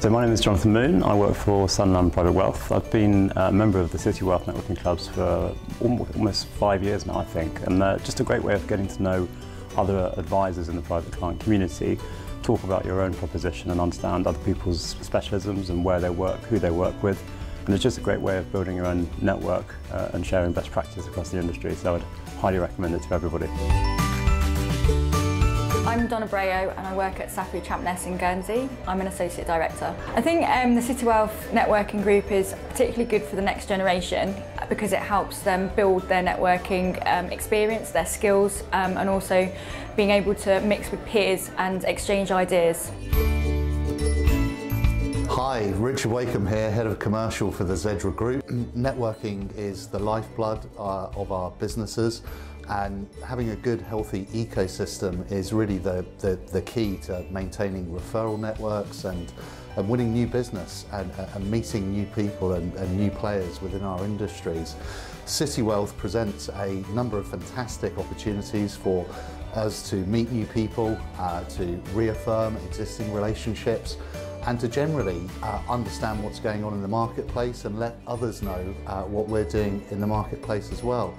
So my name is Jonathan Moon. I work for Sunland Private Wealth. I've been a member of the City Wealth Networking Clubs for almost five years now, I think, and uh, just a great way of getting to know other advisors in the private client community, talk about your own proposition and understand other people's specialisms and where they work, who they work with. And it's just a great way of building your own network uh, and sharing best practice across the industry. So I'd highly recommend it to everybody. I'm Donna Brayo and I work at Saffery Champness in Guernsey. I'm an Associate Director. I think um, the City Wealth networking group is particularly good for the next generation because it helps them build their networking um, experience, their skills um, and also being able to mix with peers and exchange ideas. Hi, Richard Wakeham here, Head of Commercial for the Zedra Group. Networking is the lifeblood uh, of our businesses and having a good healthy ecosystem is really the, the, the key to maintaining referral networks and, and winning new business and, and meeting new people and, and new players within our industries. City Wealth presents a number of fantastic opportunities for us to meet new people, uh, to reaffirm existing relationships and to generally uh, understand what's going on in the marketplace and let others know uh, what we're doing in the marketplace as well.